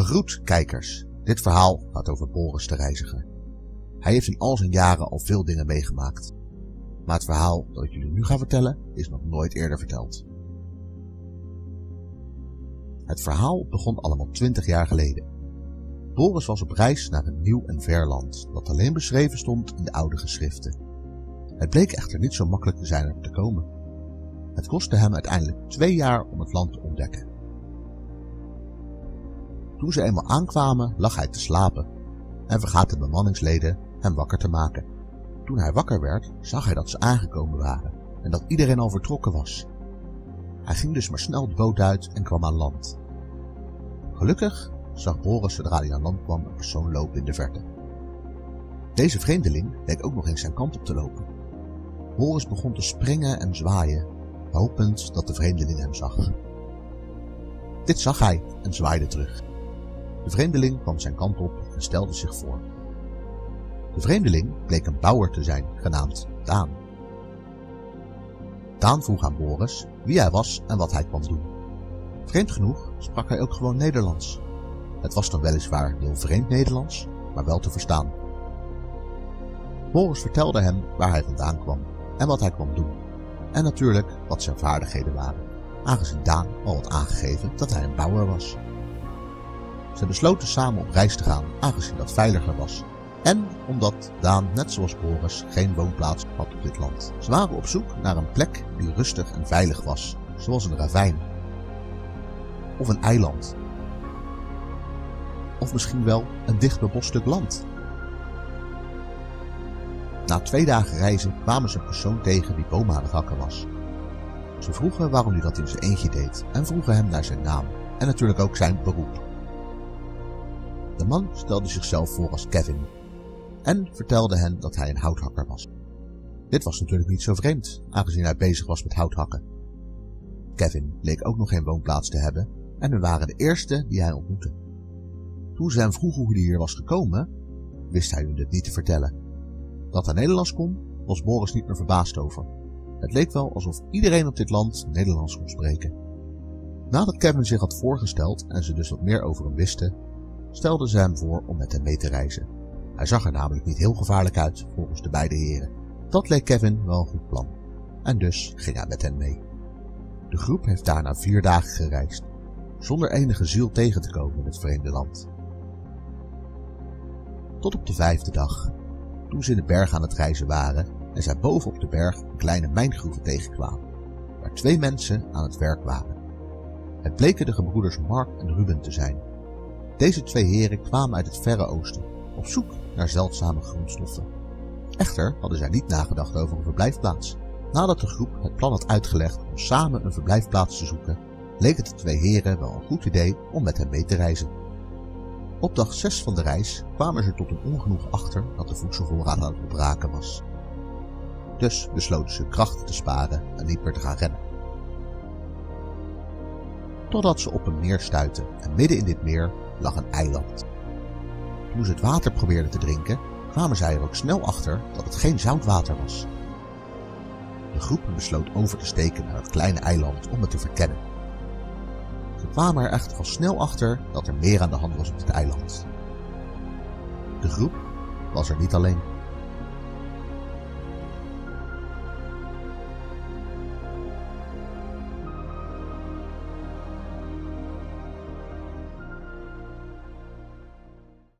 Gegroet, kijkers. Dit verhaal gaat over Boris de Reiziger. Hij heeft in al zijn jaren al veel dingen meegemaakt. Maar het verhaal dat ik jullie nu ga vertellen is nog nooit eerder verteld. Het verhaal begon allemaal 20 jaar geleden. Boris was op reis naar een nieuw en ver land dat alleen beschreven stond in de oude geschriften. Het bleek echter niet zo makkelijk te zijn er te komen. Het kostte hem uiteindelijk twee jaar om het land te ontdekken. Toen ze eenmaal aankwamen, lag hij te slapen en vergaat de bemanningsleden hem wakker te maken. Toen hij wakker werd, zag hij dat ze aangekomen waren en dat iedereen al vertrokken was. Hij ging dus maar snel de boot uit en kwam aan land. Gelukkig zag Boris zodra hij aan land kwam een persoon lopen in de verte. Deze vreemdeling leek ook nog eens zijn kant op te lopen. Boris begon te springen en zwaaien, hopend dat de vreemdeling hem zag. Dit zag hij en zwaaide terug. De vreemdeling kwam zijn kant op en stelde zich voor. De vreemdeling bleek een bouwer te zijn, genaamd Daan. Daan vroeg aan Boris wie hij was en wat hij kwam doen. Vreemd genoeg sprak hij ook gewoon Nederlands. Het was dan weliswaar heel vreemd Nederlands, maar wel te verstaan. Boris vertelde hem waar hij vandaan kwam en wat hij kwam doen. En natuurlijk wat zijn vaardigheden waren, aangezien Daan al had aangegeven dat hij een bouwer was. Ze besloten samen op reis te gaan, aangezien dat veiliger was. En omdat Daan, net zoals Boris, geen woonplaats had op dit land. Ze waren op zoek naar een plek die rustig en veilig was, zoals een ravijn. Of een eiland. Of misschien wel een dicht bebost stuk land. Na twee dagen reizen kwamen ze een persoon tegen die bomen aan hakken was. Ze vroegen waarom hij dat in zijn eentje deed en vroegen hem naar zijn naam en natuurlijk ook zijn beroep. De man stelde zichzelf voor als Kevin en vertelde hen dat hij een houthakker was. Dit was natuurlijk niet zo vreemd, aangezien hij bezig was met houthakken. Kevin leek ook nog geen woonplaats te hebben en we waren de eerste die hij ontmoette. Toen ze hem vroegen hoe hij hier was gekomen, wist hij hun dit niet te vertellen. Dat hij Nederlands kon, was Boris niet meer verbaasd over. Het leek wel alsof iedereen op dit land Nederlands kon spreken. Nadat Kevin zich had voorgesteld en ze dus wat meer over hem wisten, stelde ze hem voor om met hem mee te reizen. Hij zag er namelijk niet heel gevaarlijk uit, volgens de beide heren. Dat leek Kevin wel een goed plan. En dus ging hij met hen mee. De groep heeft daarna vier dagen gereisd, zonder enige ziel tegen te komen in het vreemde land. Tot op de vijfde dag, toen ze in de berg aan het reizen waren en zij boven op de berg een kleine mijngroeven tegenkwamen, waar twee mensen aan het werk waren. Het bleken de gebroeders Mark en Ruben te zijn, deze twee heren kwamen uit het Verre Oosten, op zoek naar zeldzame grondstoffen. Echter hadden zij niet nagedacht over een verblijfplaats. Nadat de groep het plan had uitgelegd om samen een verblijfplaats te zoeken, leek het de twee heren wel een goed idee om met hen mee te reizen. Op dag 6 van de reis kwamen ze tot een ongenoeg achter dat de voedselvoorraad aan het opraken was. Dus besloten ze krachten te sparen en niet meer te gaan rennen. Totdat ze op een meer stuitten en midden in dit meer lag een eiland. Toen ze het water probeerden te drinken, kwamen zij er ook snel achter dat het geen zoutwater was. De groep besloot over te steken naar het kleine eiland om het te verkennen. Ze kwamen er echter al snel achter dat er meer aan de hand was op het eiland. De groep was er niet alleen.